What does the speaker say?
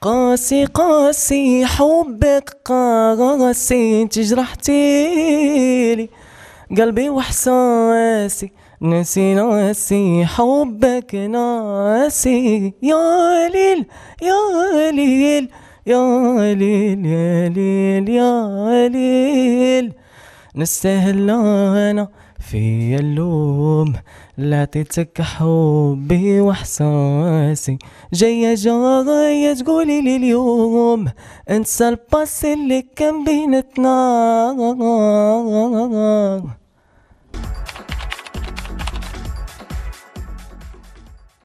قاسي قاسي حبك قاسي انت جرحتيلي قلبي وحساسي ناسي ناسي حبك ناسي. يا ليل يا ليل يا ليل يا ليل يا ليل. نستاهل أنا في اللوم. لا اعطيتك حبي وإحساسي. جاية جاية تقولي لي اليوم. انسى الباس اللي كان بينتنا